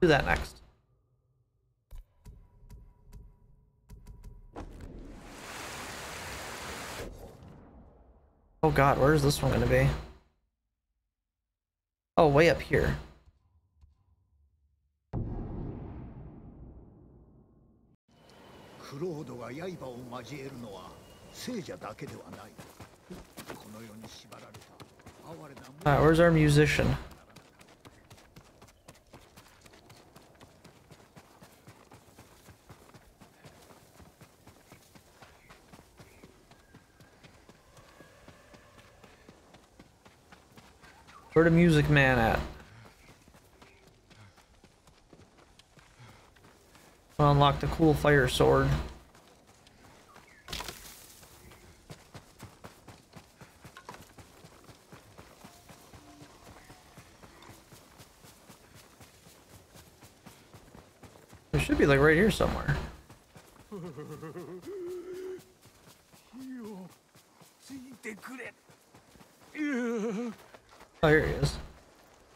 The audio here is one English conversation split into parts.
do that next. Oh god, where's this one gonna be? Oh, way up here. Alright, where's our musician? Where the music man at? Unlock the cool fire sword. It should be like right here somewhere. Oh, here he is.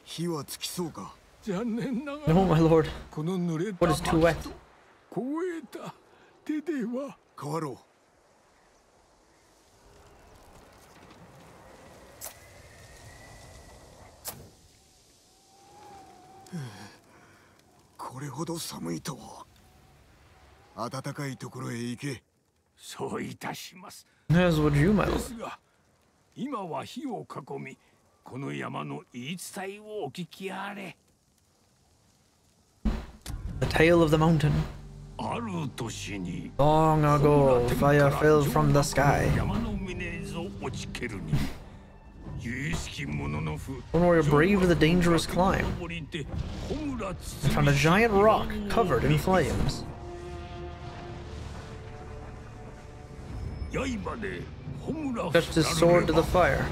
火はつきそうか残念なが No, ら my lord. この濡れた What is too wet? 凍えた手では変わろうこれほど寒いとは暖かいところへ行けそういたします As would you, my で.すが今は火を囲みこの山の言い伝えをお聞きあれ The tale of the mountain. ある年に Long ago, fire fell from the sky. 山の峰ぞ落ちけるに有識者のふ One warrior braved the dangerous climb 降りて穂村 and 包 found a giant rock covered in flames. み刃で穂村 Touched his sword to the fire.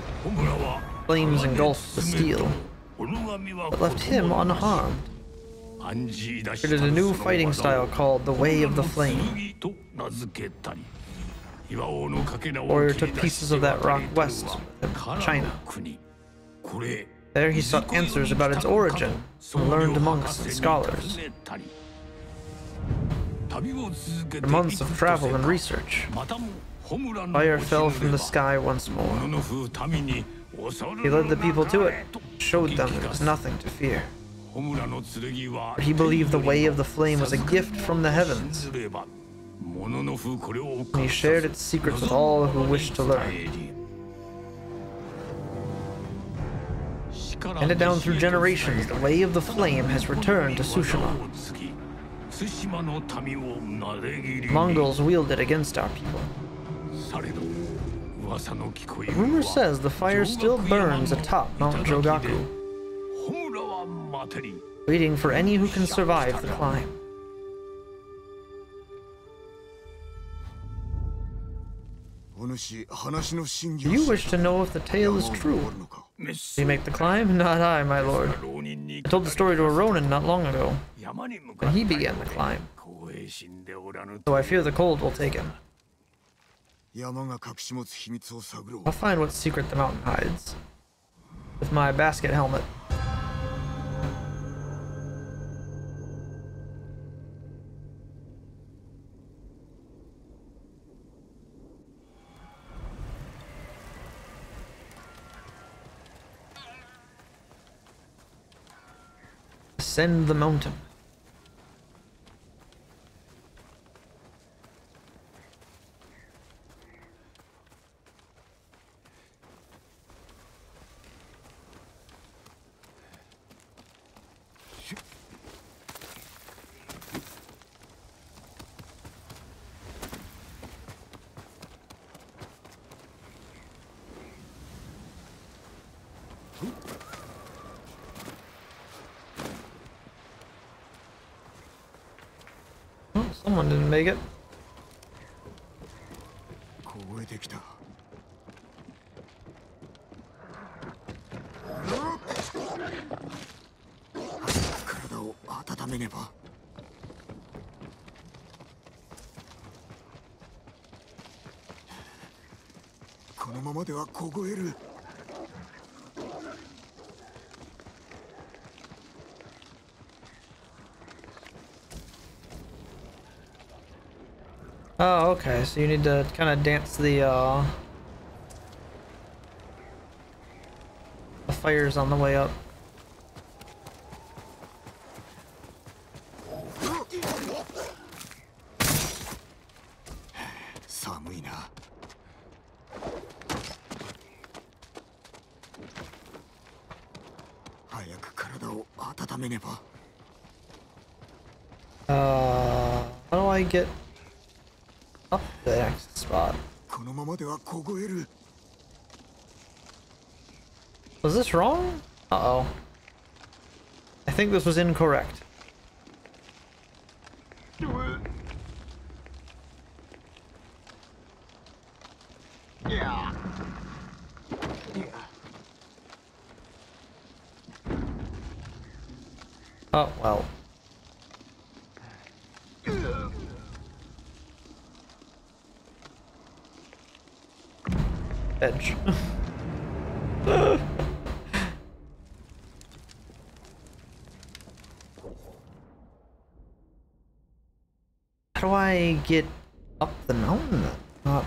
Flames engulfed the steel, but left him unharmed. It is a new fighting style called the Way of the Flame. Warrior took pieces of that rock west of China. There he sought answers about its origin and learned amongst its scholars. After months of travel and research, fire fell from the sky once more. He led the people to it, showed them there was nothing to fear. But he believed the way of the flame was a gift from the heavens, and he shared its secrets with all who wished to learn. Handed down through generations, the way of the flame has returned to Tsushima. Mongols wield it against our people. Rumor says the fire still burns atop Mount Jogaku, waiting for any who can survive the climb. You wish to know if the tale is true? He make the climb? Not I, my lord. I told the story to a Ronin not long ago, and he began the climb. So I fear the cold will take him. I'll find what secret the mountain hides. With my basket helmet. Ascend the mountain. Oh, someone didn't make it. 凍えてきた。体を温めねば。このままでは凍える。Okay. So you need to kind of dance the, uh... The fires on the way up. Uh, how do I get up the next spot? Was wrong? Uh-oh. I think this was incorrect. Yeah. Oh, well. Edge. How do I get up the mountain? Not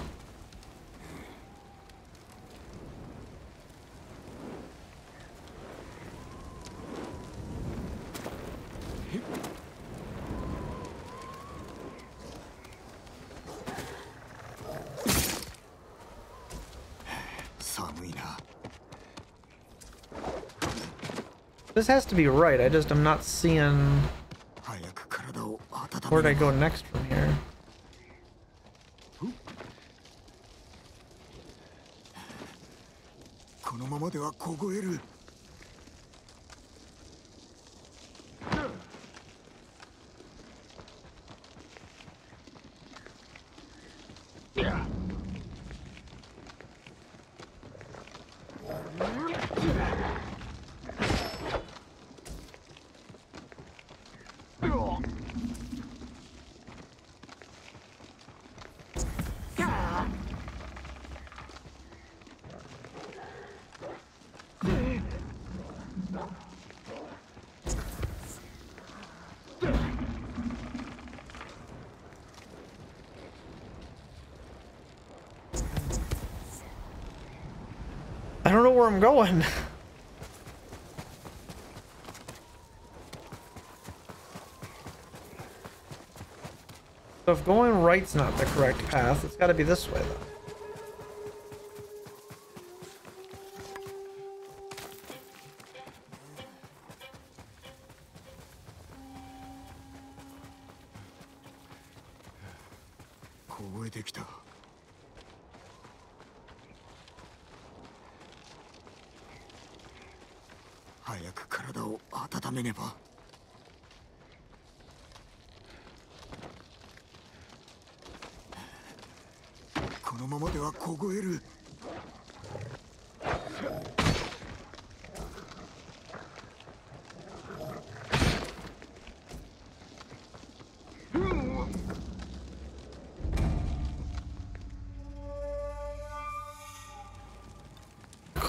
This has to be right. I just am not seeing where'd I go next from here. Where I'm going. so if going right's not the correct path, it's gotta be this way though.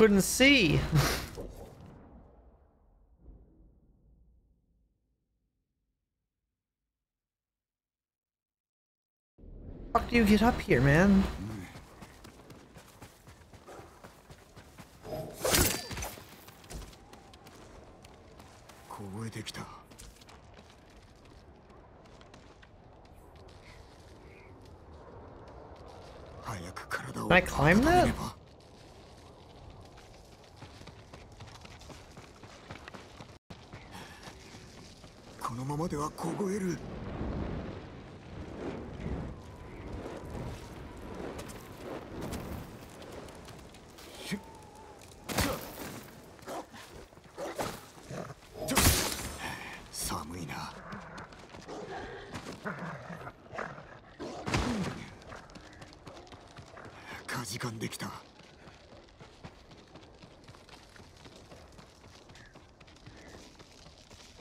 Couldn't see. do you get up here, man? Can I climb that? は凍える。寒いな。かじかんできた。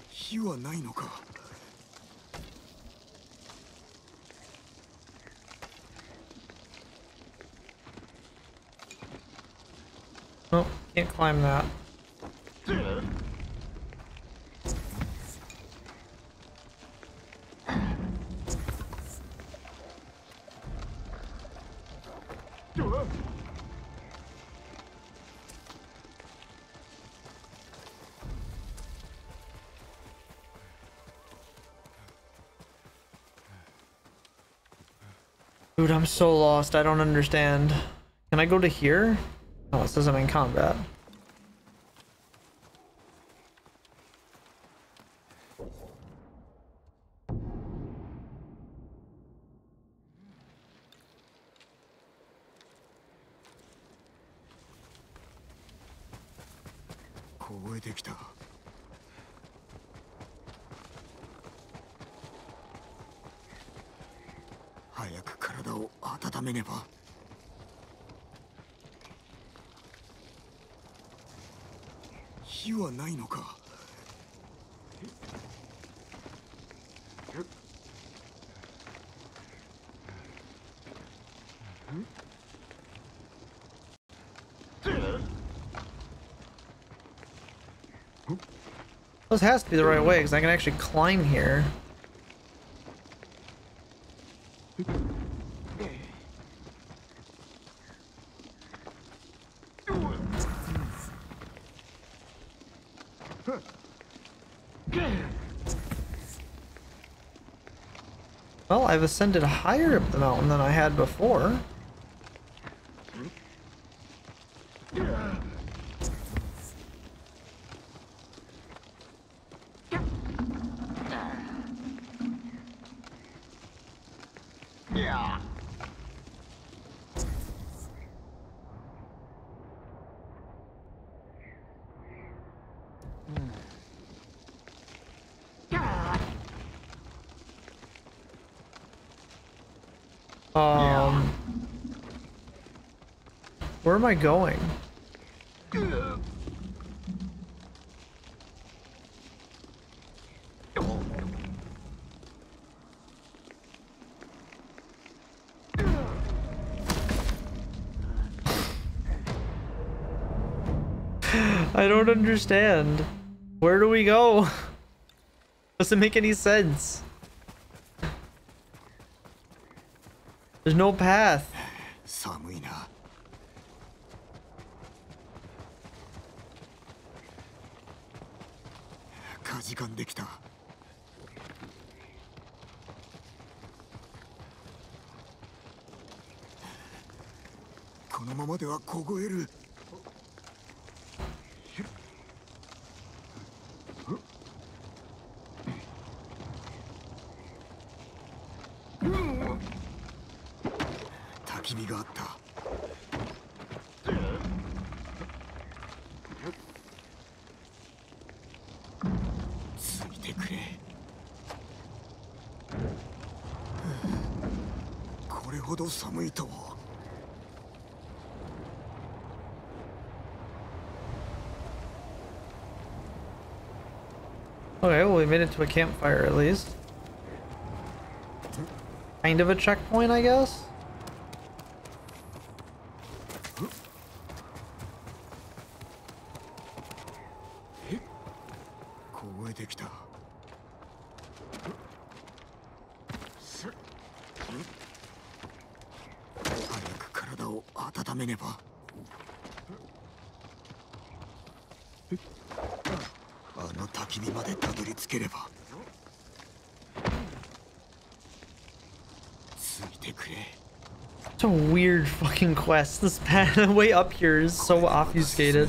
火はないのか。Can't climb that. Dude, I'm so lost. I don't understand. Can I go to here? Oh, says I'm in combat. 火はないのか This has to be the right way, because I can actually climb here. I've ascended higher up the mountain than I had before. Um, where am I going? I don't understand. Where do we go? Doesn't make any sense. There's no path. 凍える。焚き火があった。ついてくれ。これほど寒いとは。Okay, well we made it to a campfire at least. Kind of a checkpoint, I guess? quest. This pathway up here is so obfuscated.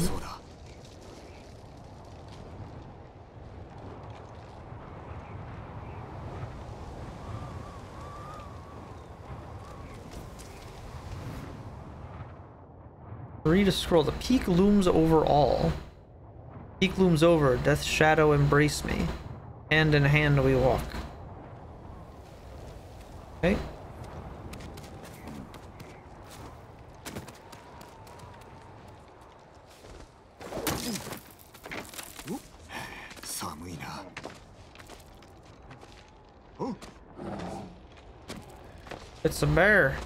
Read a scroll. The peak looms over all. Peak looms over. Death's shadow embrace me. Hand in hand we walk. It's a bear.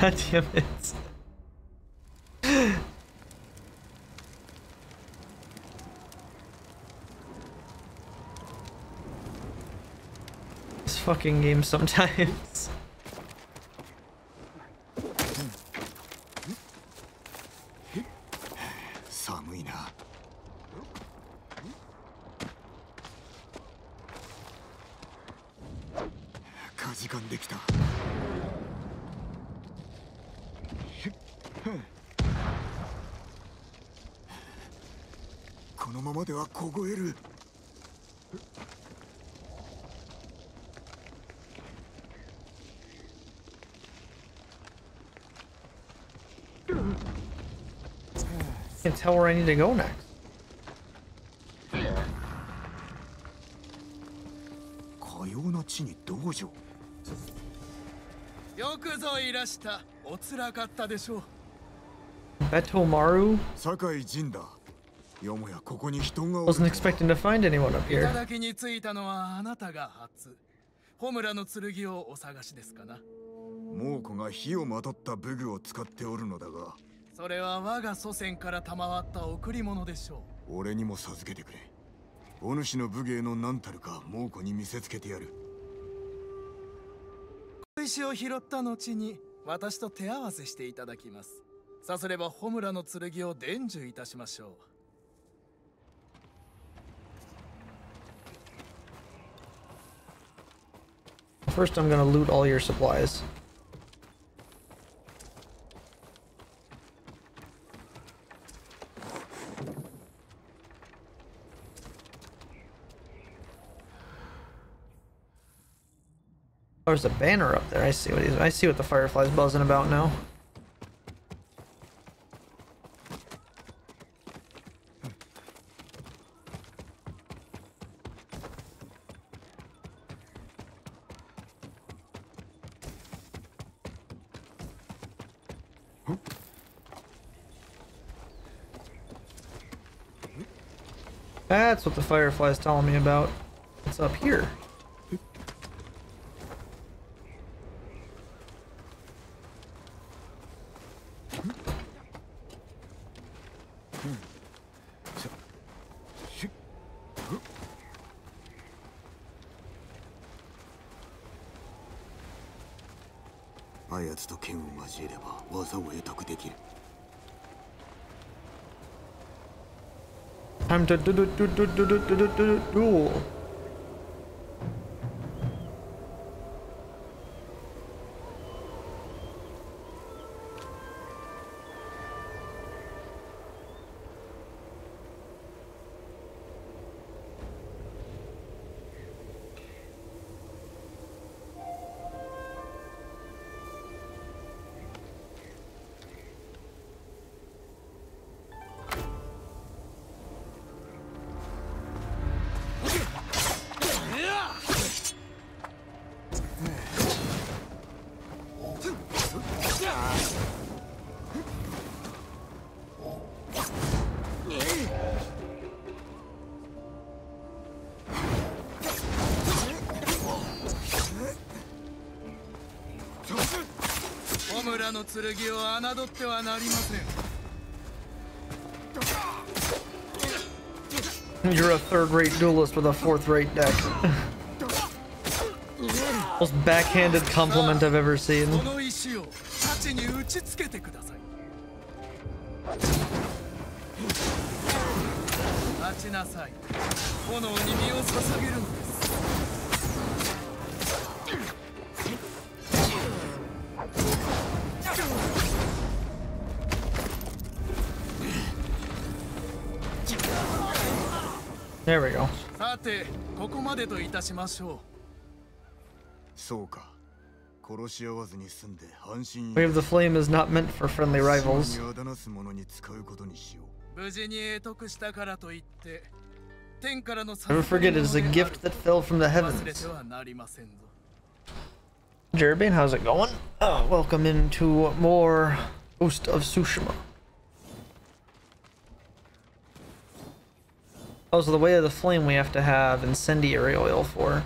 God damn it. this fucking game sometimes. いな。できた。このままでは凍える。tell where I need to go next. Betomaru? Wasn't expecting to find anyone up here. ホムラの剣をお探しですかな猛虎が火をまとった武具を使っておるのだがそれは我が祖先から賜った贈り物でしょ俺にも授けてくれ。お主の武芸の何たるか猛虎に見せつけてやる。う小石を拾った後に私と手合わせしていただきます。さすればホムラの剣を伝授いたしましょう。First, I'm gonna loot all your supplies. Oh, there's a banner up there. I see what he's. I see what the firefly's buzzing about now. That's what the firefly's telling me about. It's up here. あやつと剣を交えれば技を得得できる Time to do do do do do do do do do 剣を侮ってはなりません You're a third-rate duelist with a fourth-rate deck. Most backhanded compliment I've ever seen. たしましょう。そうか。殺し合わずに済んで半身 Way of the Flame is not meant for friendly rivals. Never forget it is a gift that fell from the heavens. Jerbin, how's it going? Oh, welcome into more Ghost of Tsushima. Oh, so the way of the flame we have to have incendiary oil for.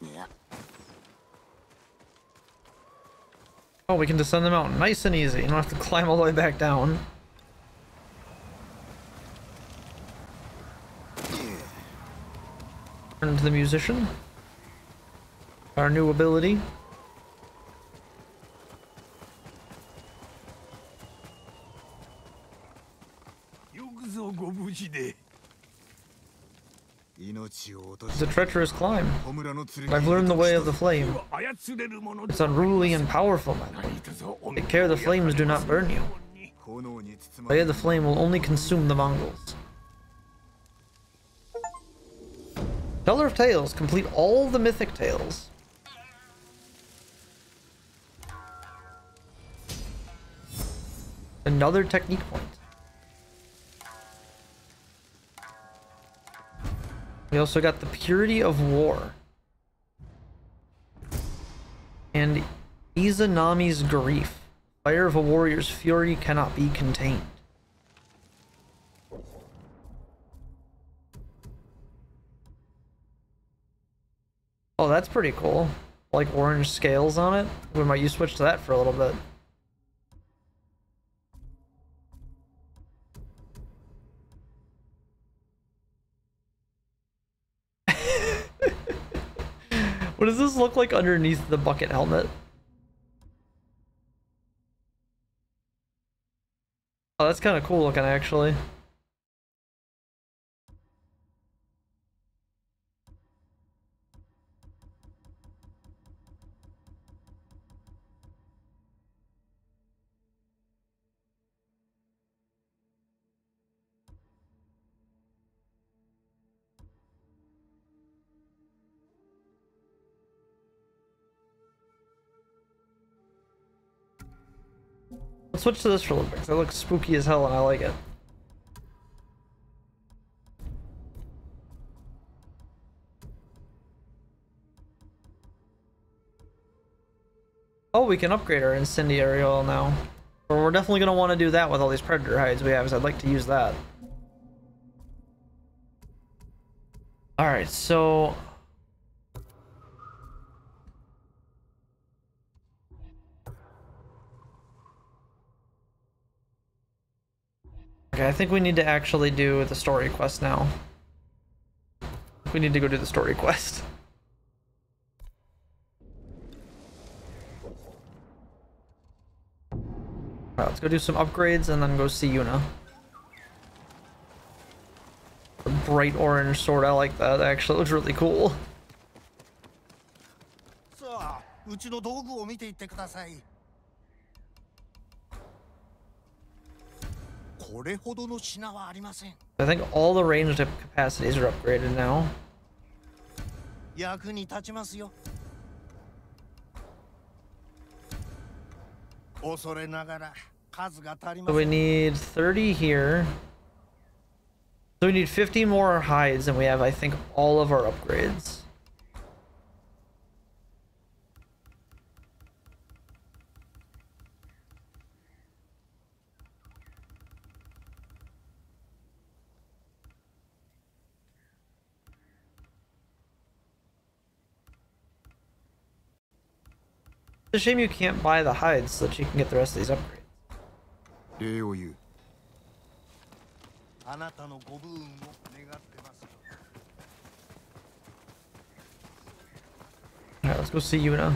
Yeah. Oh, we can descend the mountain nice and easy. You don't have to climb all the way back down. Turn to the musician. Our new ability. It's a treacherous climb. I've learned the way of the flame. It's unruly and powerful, my lord. Take care the flames do not burn you. The way of the flame will only consume the Mongols. Teller of Tales. Complete all the mythic tales. Another technique point. We also got the Purity of War. And Izanami's Grief. Fire of a warrior's fury cannot be contained. Oh, that's pretty cool. Like orange scales on it. We might you switch to that for a little bit. What does this look like underneath the bucket helmet? Oh, that's kind of cool looking actually. Let's switch to this for a little bit, that looks spooky as hell and I like it. Oh, we can upgrade our incendiary oil now. Well, we're definitely going to want to do that with all these predator hides we have, because I'd like to use that. Alright, so Okay, I think we need to actually do the story quest now. We need to go do the story quest. Let's go do some upgrades and then go see Yuna. Bright orange sword, I like that. Actually, it looks really cool. I think all the ranged capacities are upgraded now. So we need 30 here. So we need 50 more hides and we have, I think, all of our upgrades. It's a shame you can't buy the hides so that you can get the rest of these upgrades. Alright, let's go see Yuna.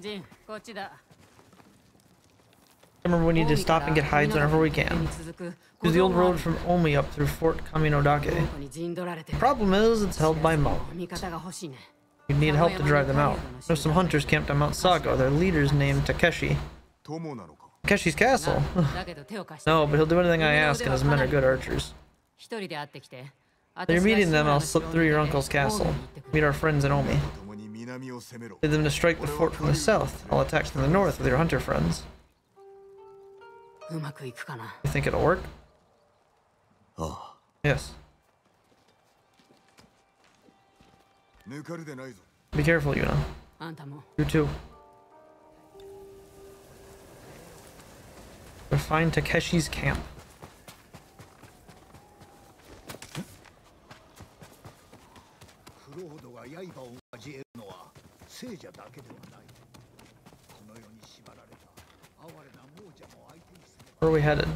Jin, remember we need to stop and get hides whenever we can. Use the old road from Omi up through Fort Kaminodake. Problem is, it's held by Mo. We need help to drive them out. There's some hunters camped on Mount Sago. Their leader's named Takeshi. Takeshi's castle? no, but he'll do anything I ask and his men are good archers. You're meeting them, I'll slip through your uncle's castle. Meet our friends in Omi. Lead them to strike the fort from the south. I'll attack from the north with your hunter friends. You think it'll work? Oh. Yes. Be careful, Yuna. You too. we find Takeshi's camp. Where are we headed?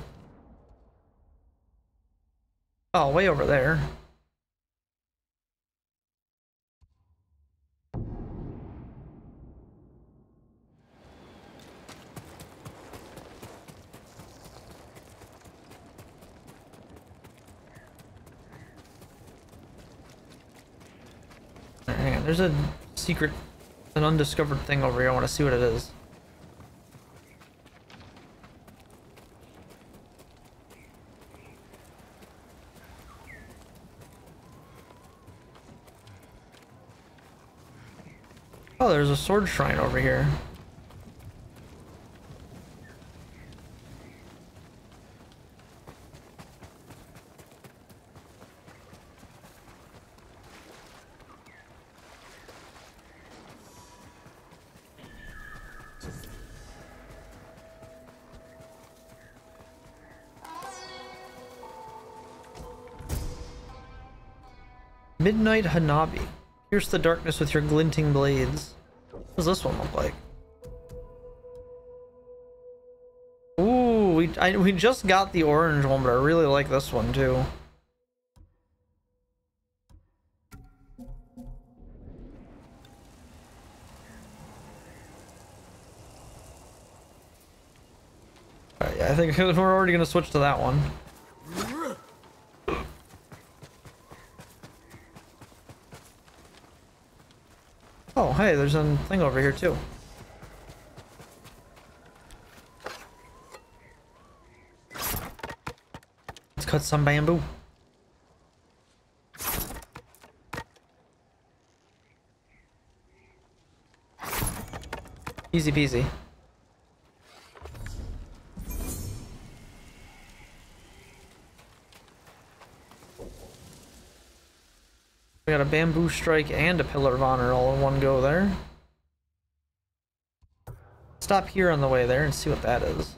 Oh, way over there. There's a secret, an undiscovered thing over here. I want to see what it is. Oh, there's a sword shrine over here. Midnight Hanabi. Pierce the darkness with your glinting blades. Does this one look like? Ooh, we, I, we just got the orange one, but I really like this one too. yeah, I think we're already going to switch to that one. Oh, hey, there's a thing over here too. Let's cut some bamboo. Easy peasy. Bamboo strike and a pillar of honor all in one go there. Stop here on the way there and see what that is.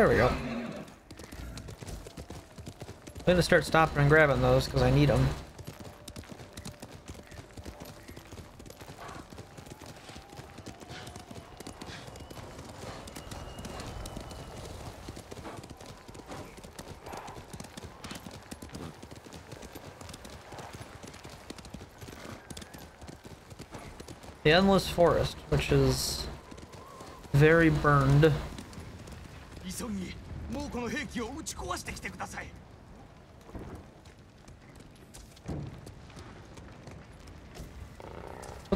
There we go. I'm gonna start stopping and grabbing those because I need them. The Endless Forest, which is very burned. 急ぎ猛虎の兵器を撃ち壊してきてください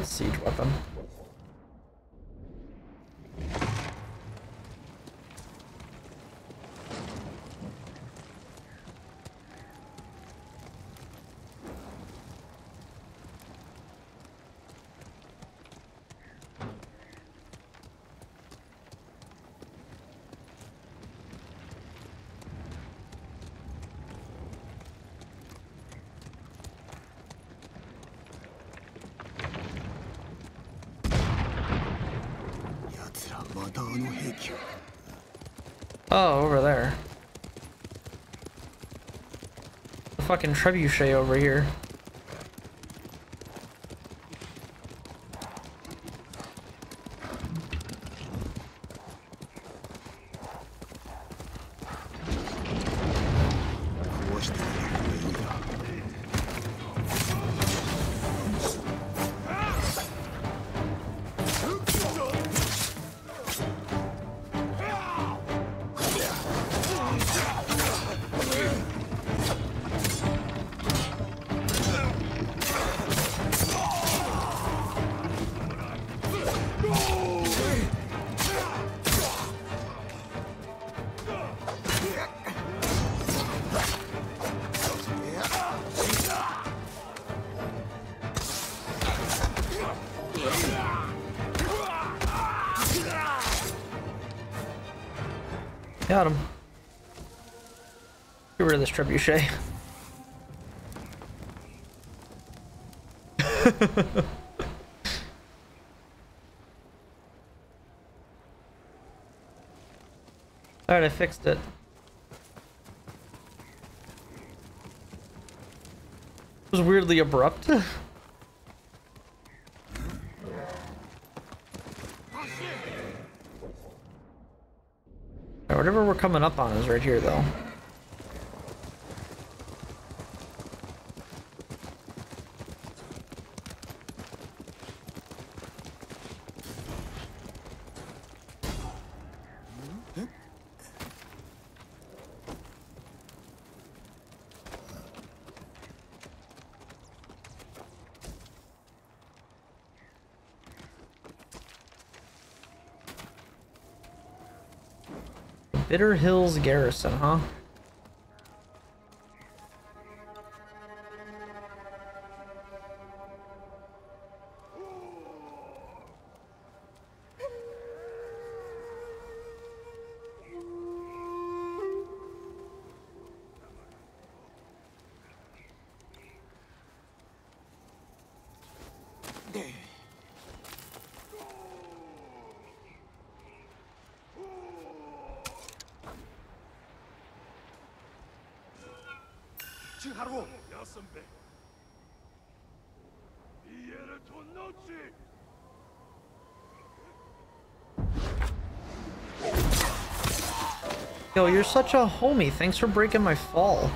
siege weapon? Oh, over there. The fucking trebuchet over here. Trebuchet. Alright, I fixed it. It was weirdly abrupt. whatever we're coming up on is right here, though. Bitter Hills Garrison, huh? Yo, you're such a homie. Thanks for breaking my fall.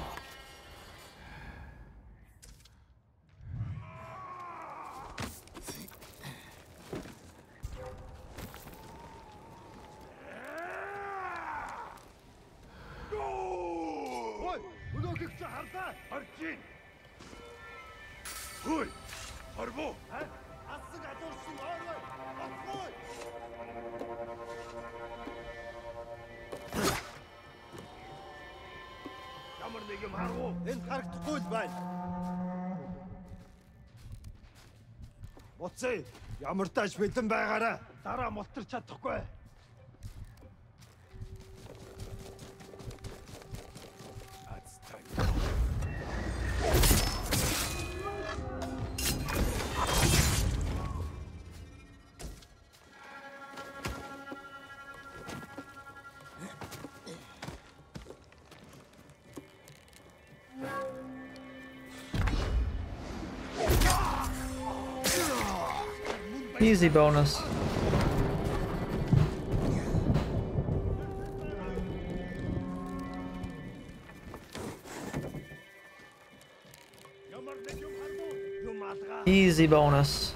Хилцээ. Ямар тач бэлэн байгаарэ. Дараа мултар чадахгүй. Easy bonus. Easy bonus.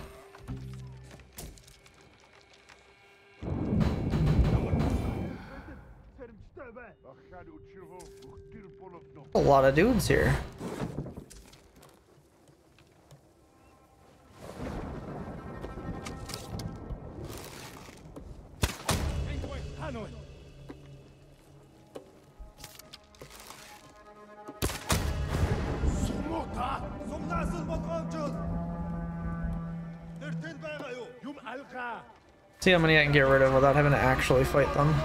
A lot of dudes here. See how many I can get rid of without having to actually fight them.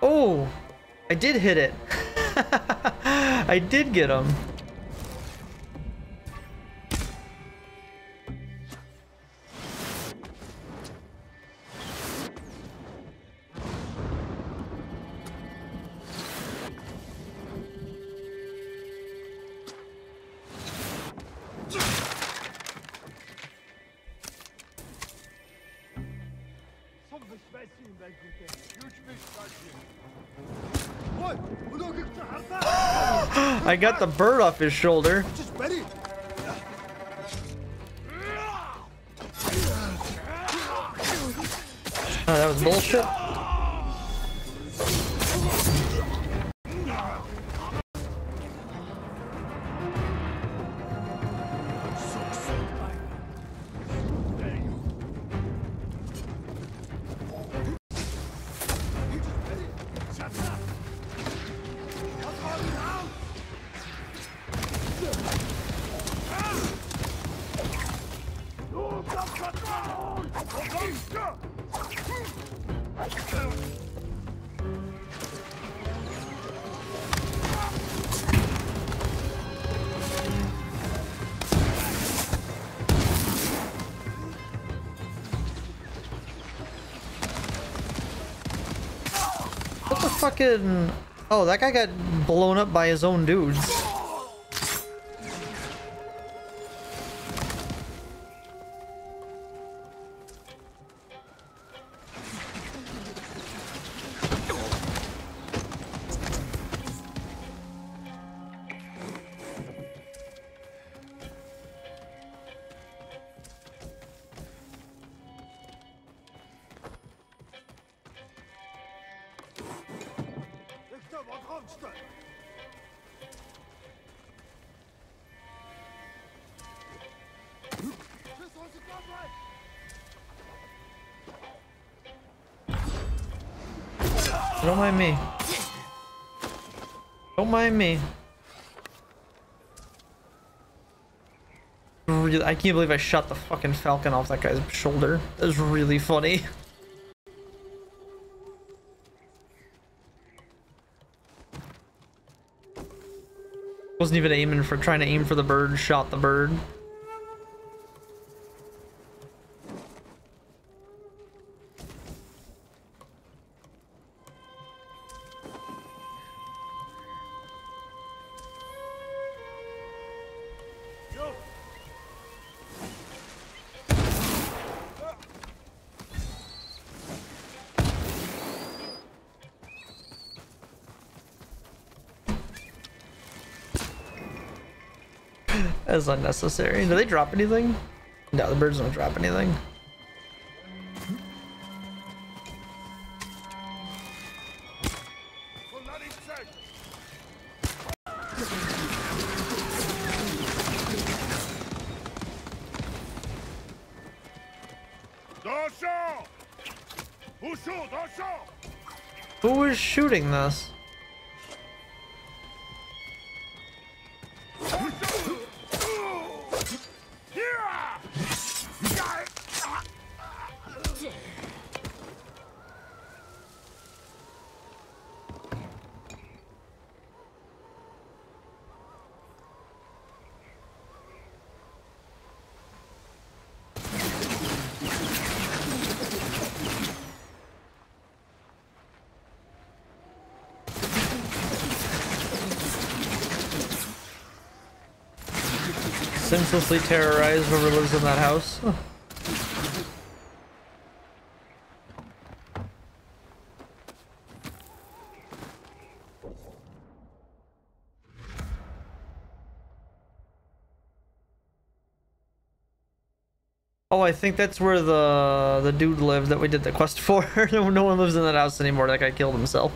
Oh! I did hit it! I did get him. Got the bird off his shoulder. Oh, that was bullshit. Fucking... Oh, that guy got blown up by his own dudes. Don't mind me. Don't mind me. I can't believe I shot the fucking falcon off that guy's shoulder. That was really funny. Wasn't even aiming for trying to aim for the bird, shot the bird. That's unnecessary. Do they drop anything? No, the birds don't drop anything. Who is shooting this? Terrorize whoever lives in that house. Oh, I think that's where the the dude lived that we did the quest for. no, no one lives in that house anymore. That guy killed himself.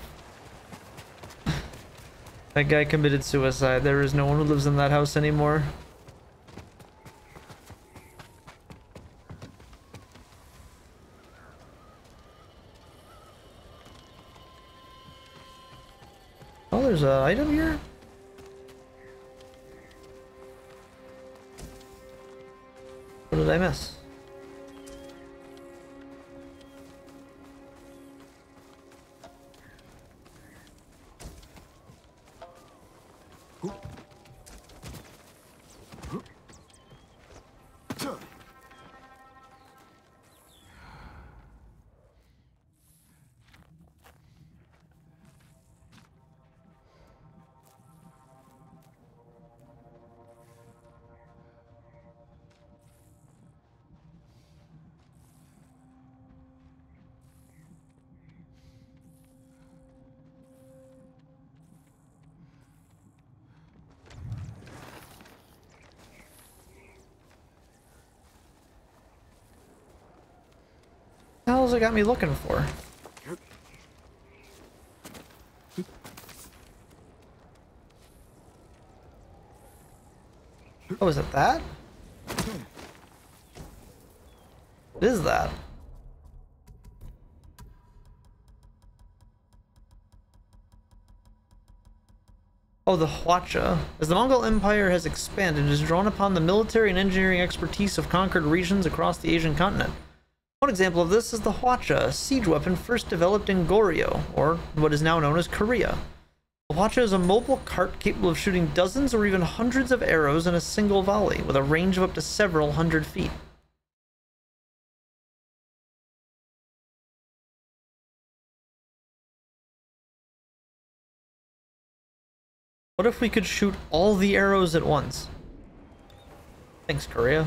that guy committed suicide. There is no one who lives in that house anymore. there's an item here? Hell's it got me looking for? Oh, is it that? What is that? Oh, the Hwacha. As the Mongol Empire has expanded, it has drawn upon the military and engineering expertise of conquered regions across the Asian continent. One example of this is the Hwacha, a siege weapon first developed in Goryeo, or what is now known as Korea. The Hwacha is a mobile cart capable of shooting dozens or even hundreds of arrows in a single volley, with a range of up to several hundred feet. What if we could shoot all the arrows at once? Thanks, Korea.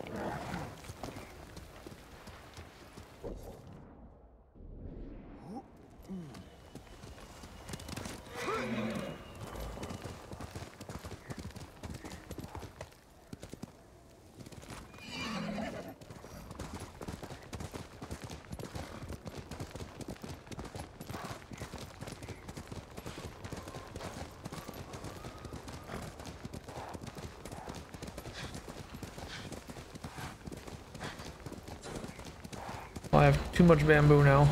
I have too much bamboo now.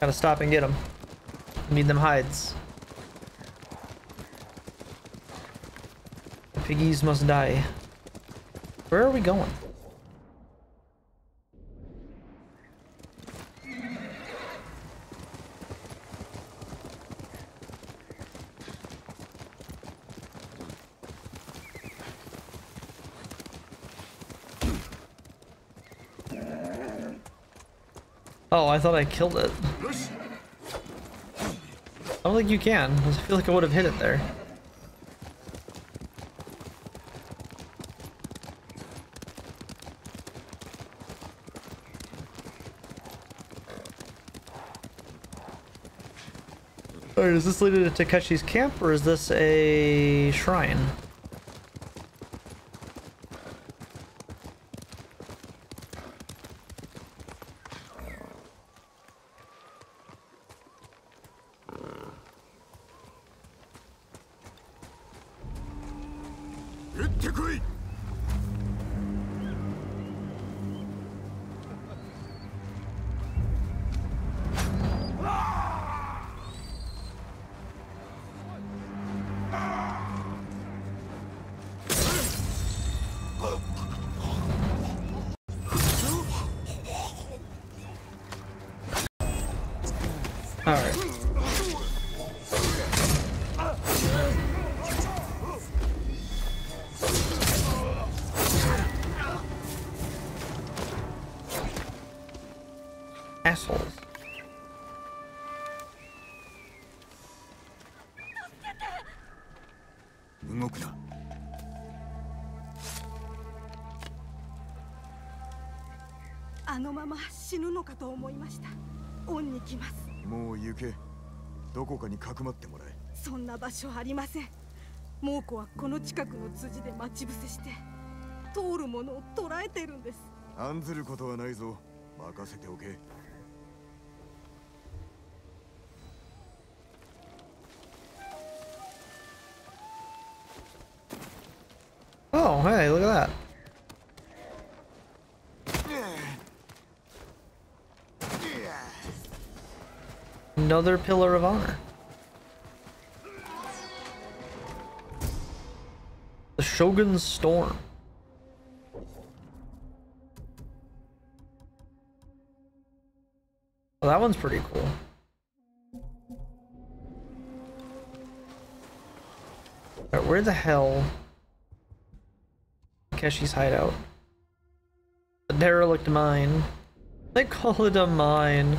Gotta stop and get them. Need them hides. The piggies must die. Where are we going? I thought I killed it. I don't think you can. I feel like I would have hit it there. Alright, is this lead to Takeshi's camp or is this a shrine? あのまま死ぬのかと思いました。恩に来ます。もう行け。どこかにかくまってもらえ。そんな場所ありません。猛虎はこの近くの辻で待ち伏せして通るものを捕らえてるんです。案ずることはないぞ。任せておけ Another pillar of honor. The Shogun's Storm. Well, that one's pretty cool. Where the hell? Keshi's hideout. A derelict mine. They call it a mine.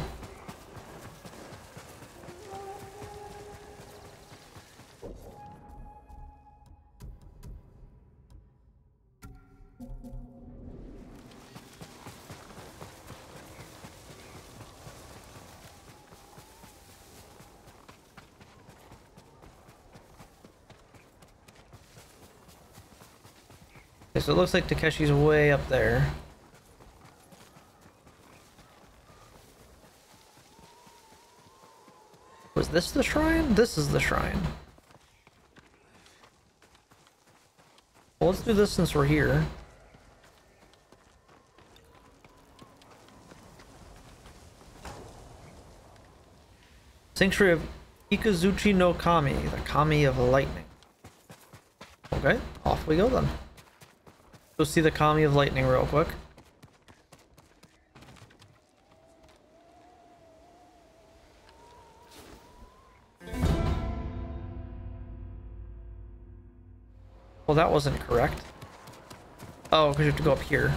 It looks like Takeshi's way up there. Was this the shrine? This is the shrine. Well, let's do this since we're here. Sanctuary of Ikazuchi no Kami, the Kami of Lightning. Okay, off we go then. Go see the Kami of Lightning real quick. Well, that wasn't correct. Oh, because you have to go up here.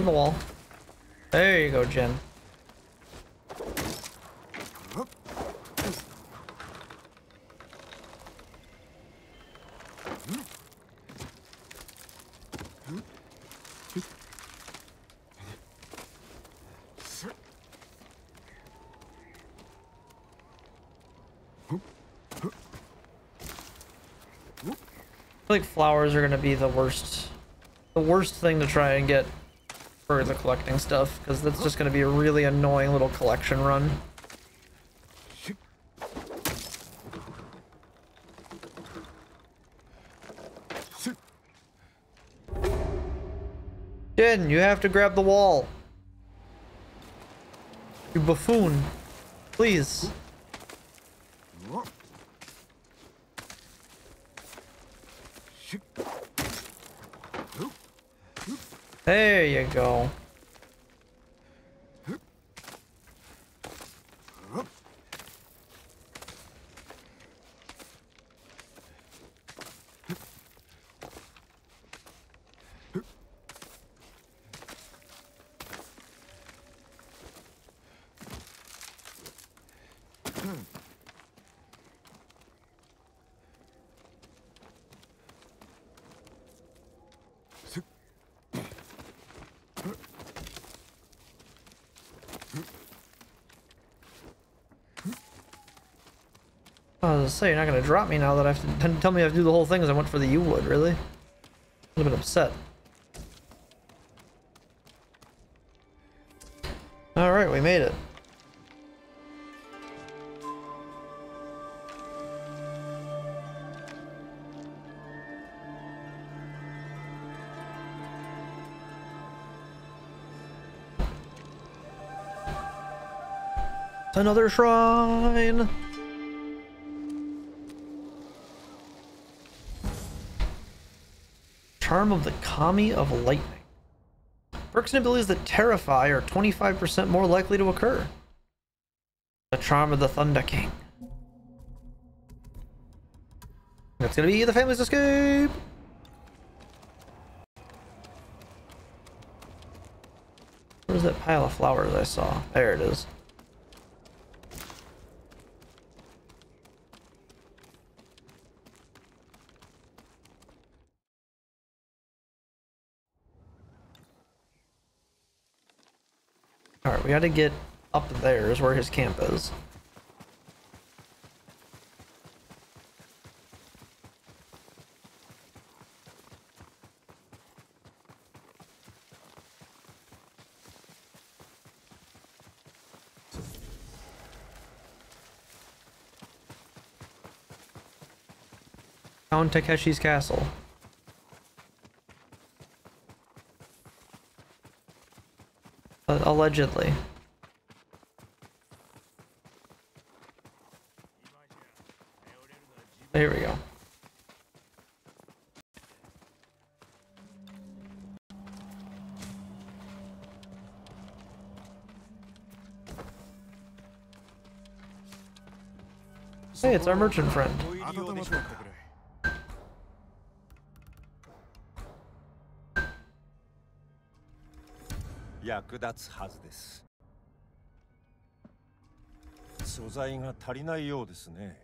Grab the wall. There you go, Jin. I feel like flowers are gonna be the worst, the worst thing to try and get for the collecting stuff, because that's just gonna be a really annoying little collection run. Jin, you have to grab the wall. You buffoon. Please. There you go. I was say, you're not gonna drop me now that I have to tell me I have to do the whole thing as I went for the U wood, really? A little bit upset. Alright, we made it. Another shrine! Charm of the Kami of Lightning. Perks and abilities that terrify are 25% more likely to occur. The Charm of the Thunder King. That's gonna be the family's escape! Where's that pile of flowers I saw? There it is. Alright, we gotta get up there is where his camp is. Count Takeshi's castle. Allegedly. Here we go. Hey, it's our merchant friend. 役立つはずです素材が足りないようですね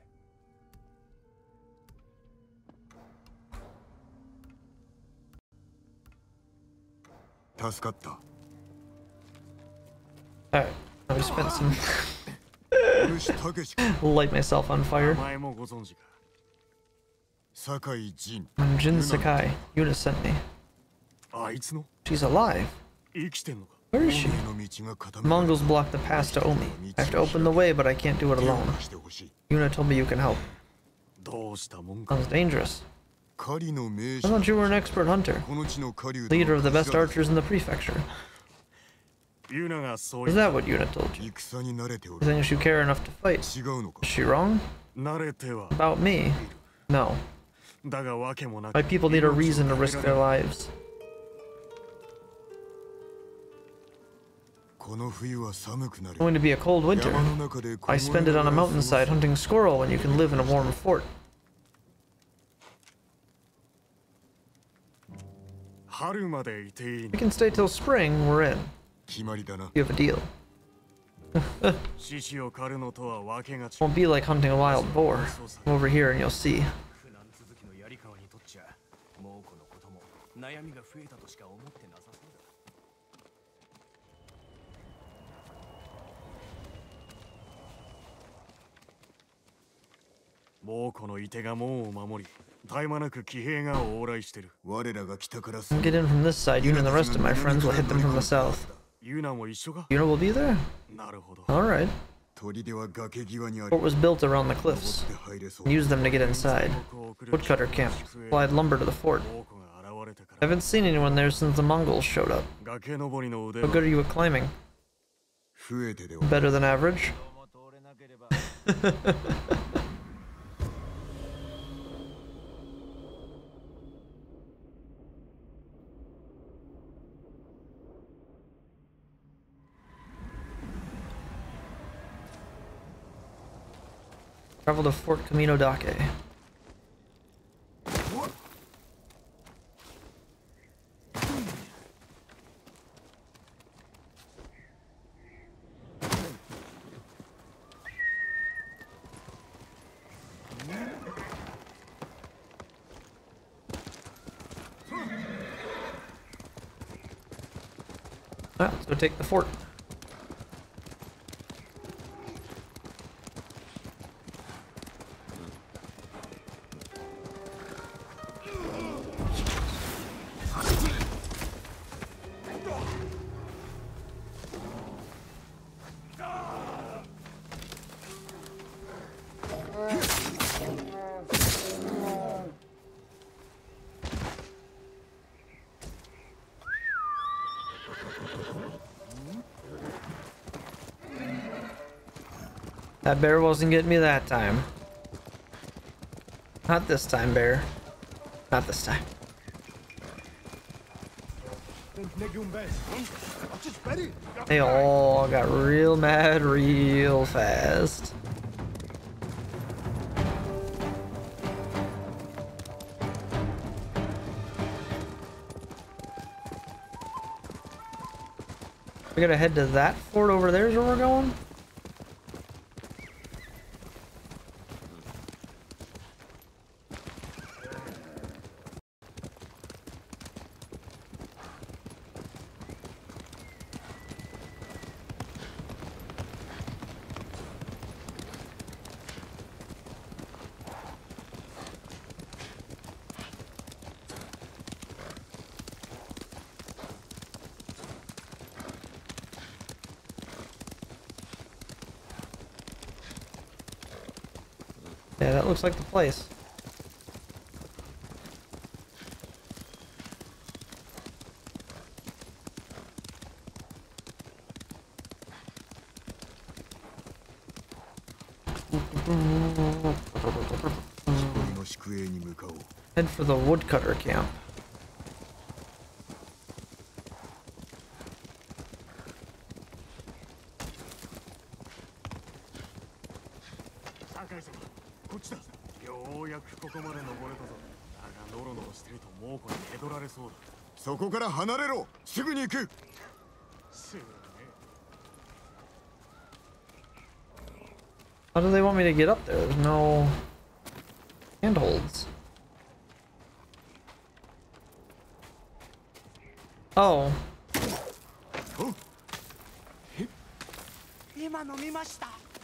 助かった Alright, I spent some light myself on fire. Jin Sakai, Yuna sent me. あいつの She's alive. Where is she? Mongols block the pass to Omi. I have to open the way, but I can't do it alone. Yuna told me you can help. Sounds dangerous. I thought you were an expert hunter. Leader of the best archers in the prefecture. Is that what Yuna told you? As long you care enough to fight. Is she wrong? About me? No. My people need a reason to risk their lives. It's going to be a cold winter. I spend it on a mountainside hunting squirrel when you can live in a warm fort. We can stay till spring, we're in. You have a deal. Won't be like hunting a wild boar. Come over here and you'll see. 猛虎のいてが門を守り絶え間なく騎兵が往来してる我らが北から Get in from this side, you and the rest of my friends will hit them from the south. ユナも一緒か Yuna will be there? なるほど Alright. 砦は崖際にあ Fort り was built around the 登っ cliffs. て入れそう Use them to get inside. Woodcutter camp. Supplied lumber to the fort. 猛虎が現れてから Haven't seen anyone there since the Mongols showed up. 崖登りの腕 How は good are you at climbing? 増えてでは Better than average? Travel to Fort Kaminodake. Go take the fort. That bear wasn't getting me that time. Not this time, bear. Not this time. They all got real mad real fast. We gotta head to that fort over there is where we're going? Yeah, that looks like the place. Head for the woodcutter camp. すぐに行くすぐね How do they want me to get up there? There's no handholds. Oh,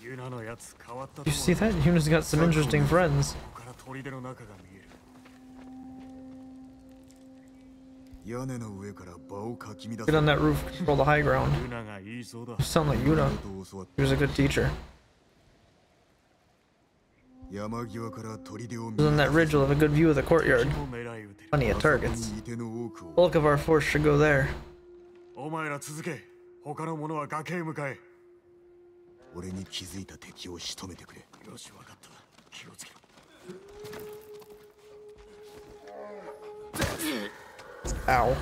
ユナのやつ変わったと you こ see that? Yuna's got some interesting friends. Get on that roof, control the high ground. You sound like Yuna. He was a good teacher. He's on that ridge, we'll have a good view of the courtyard. Plenty of targets. The bulk of our force should go there. Ow.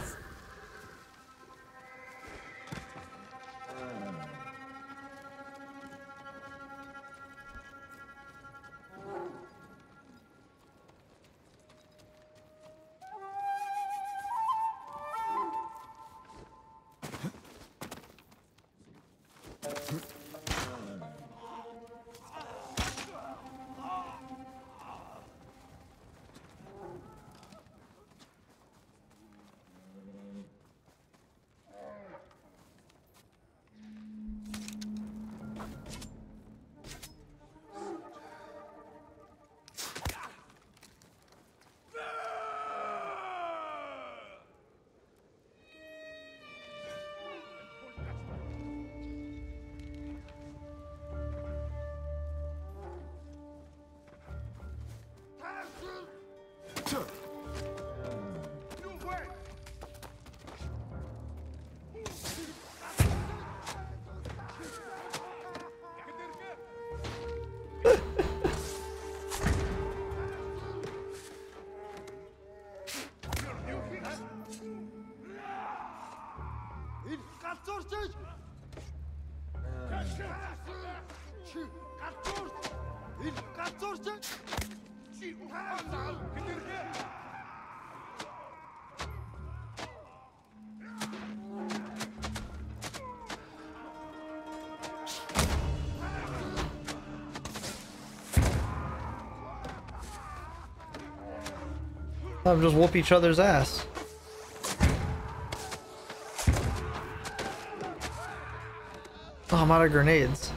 Let them just whoop each other's ass. Oh, I'm out of grenades.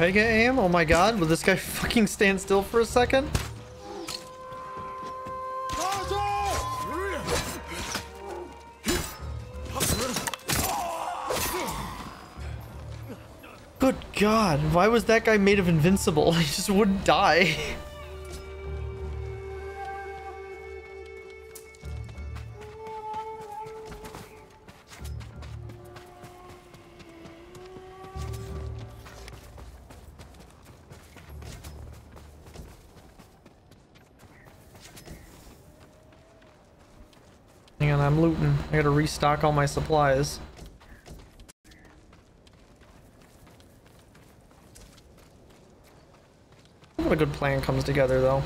Pega aim? Oh my god, will this guy fucking stand still for a second? Good god, why was that guy made of invincible? He just wouldn't die. restock all my supplies. What a good plan comes together, though.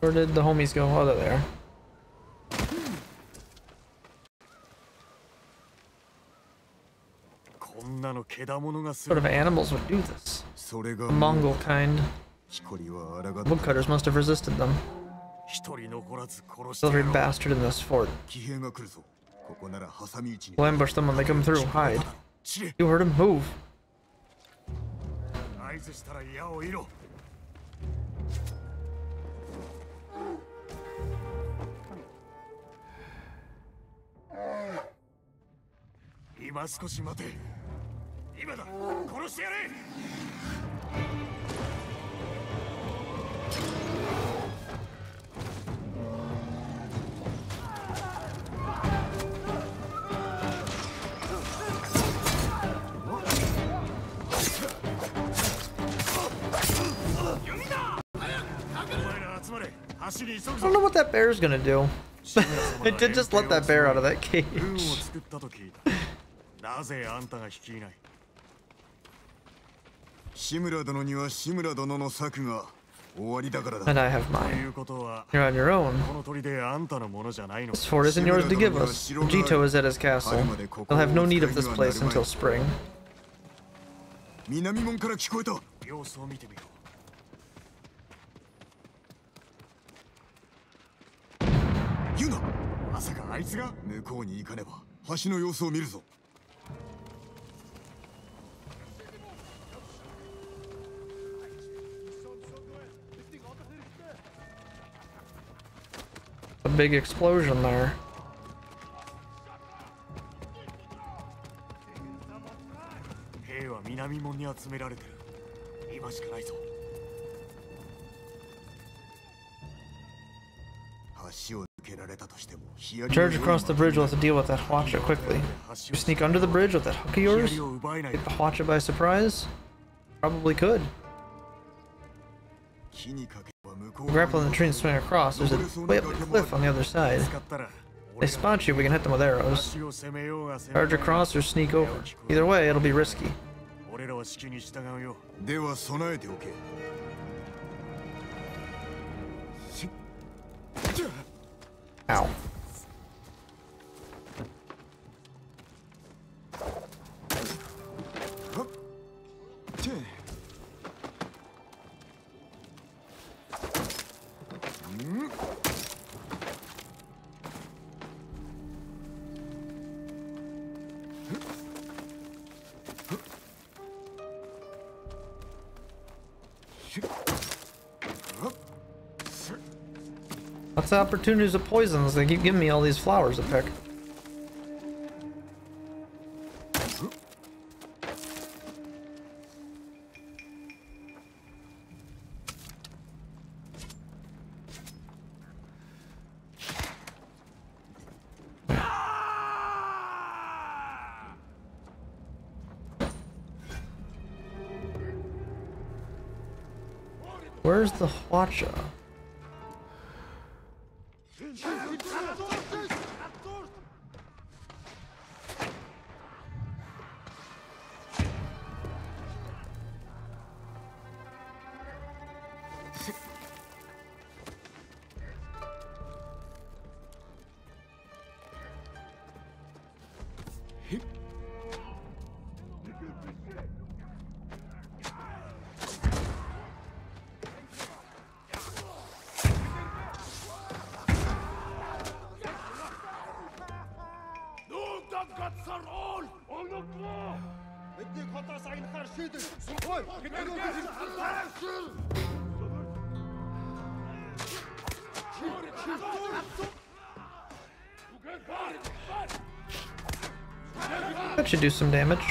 Where did the homies go? Oh, they're there. What sort of animals would do this? Mongol kind. Woodcutters must have resisted them. Every bastard in this fort. We'll ambush them when they come through. Hide. You heard him. Move. 今少し待て 今だ殺してやれ I don't know what that bear's gonna do. it did just let that bear out of that cage. 志村殿には志村殿の策が終わりだからだ And I have と mine. You're on your own. This fort isn't yours to give us. Jito is at his castle. They'll have no need of this place until spring. 南門から聞こえた様子を見てみよユナうまさかあいつが向こうに行かねば橋の様子を見るぞ A big explosion there. Charge across the bridge, we'll have to deal with that Hwacha quickly. You sneak under the bridge with that hook of yours? Get the Hwacha by surprise? Probably could. Grapple the tree and swing across. There's a cliff on the other side. They spot you, we can hit them with arrows. Charge across or sneak over. Either way, it'll be risky. Ow. The opportunities of poisons? They keep giving me all these flowers to pick. Where's the Hwacha? Should do some damage.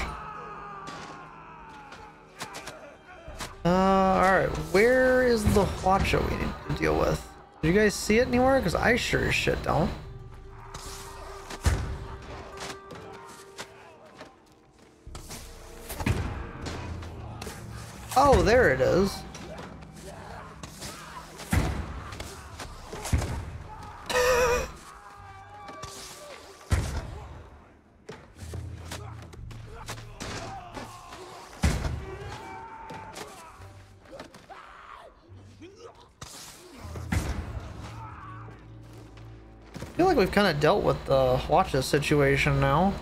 Uh, alright, where is the Hwacha we need to deal with? Do you guys see it anywhere? Because I sure as shit don't. Oh, there it is. we've kind of dealt with the watches situation now.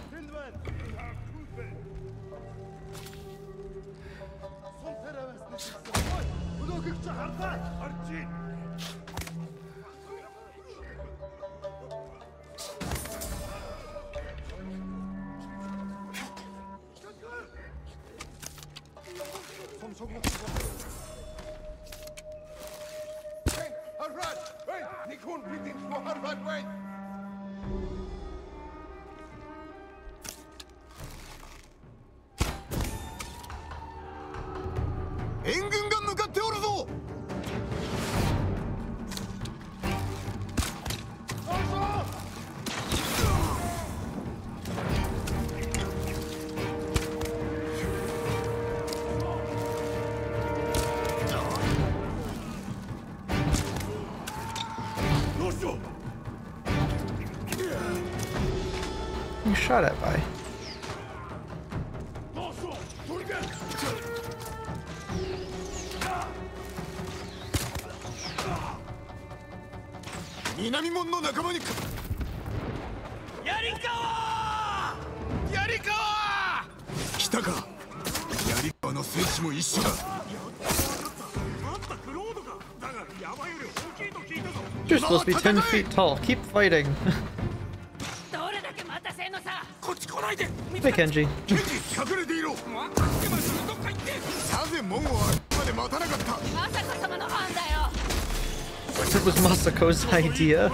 supposed be 10 feet tall. Keep fighting. hey, Kenji. it was Masako's idea.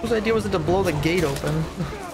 Whose idea was it to blow the gate open?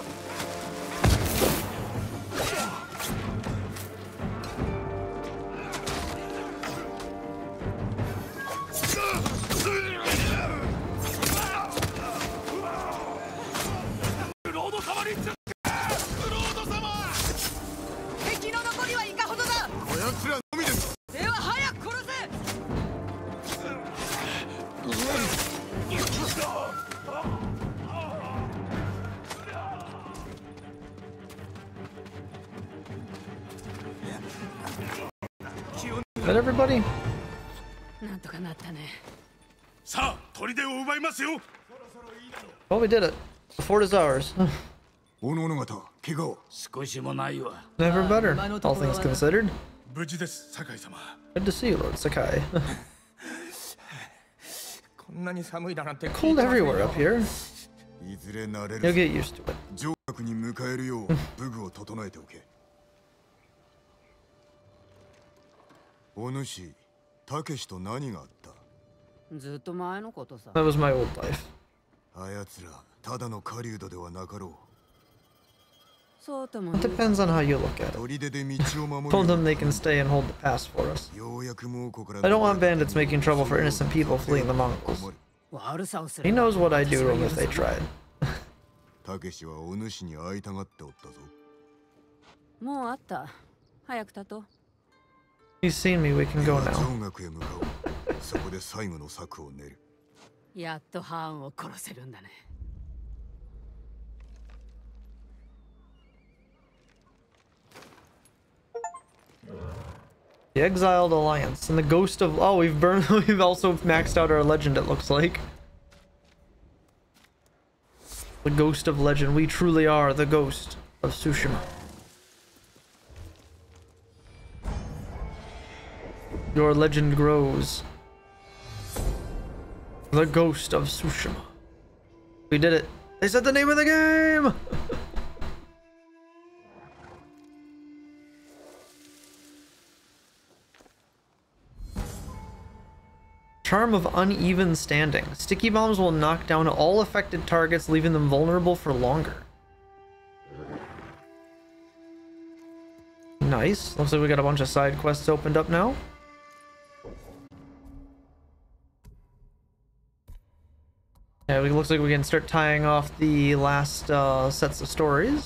everybody? なんとかなったねさあ砦を奪いますよ Well, we did it. The fort is ours. おのおの方怪我を少しもないわ Never better, all things considered. 無事です酒井様 Good to see you, Lord Sakai. こんなに寒いだなんて Cold everywhere up here. いずれ慣れ You'll る get used to it. 上格に迎えるよう武具を整えておけ お主たけしと何があっずっと前のことさ That was my old life. たあやつらただの狩人ではなかろそうとも It depends on how you look at う it. 砦で道を守 Told る them they can stay and hold the pass for us. ようやく猛虎から I don't want bandits making trouble for innocent people fleeing the Mongols. He る knows what I do to them if they tried. たけしはお主に会いたがっておったぞもうあった早く立とう He's seen me, we can go 上 now. 学へ向かおうそこで最後の策を練るやっとハーンを殺せるんだね The Exiled Alliance and the Ghost of. Oh, we've burned. We've also maxed out our legend. It looks like. The Ghost of Legend. We truly are the Ghost of Tsushima. Your legend grows. The Ghost of Tsushima. We did it. They said the name of the game. Charm of uneven standing. Sticky bombs will knock down all affected targets, leaving them vulnerable for longer. Nice. Looks like we got a bunch of side quests opened up now. Yeah, it looks like we can start tying off the last uh, sets of stories.